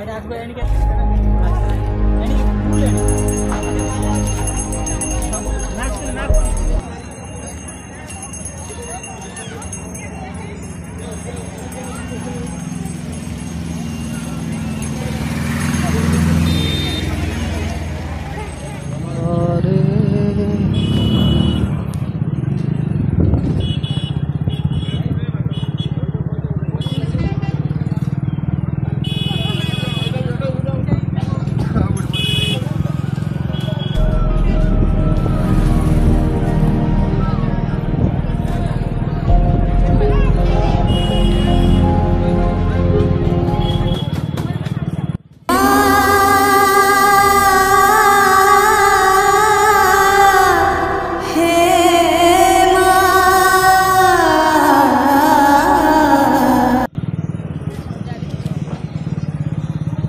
Ada aku ini kan.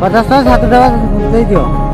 batasnya satu dewasa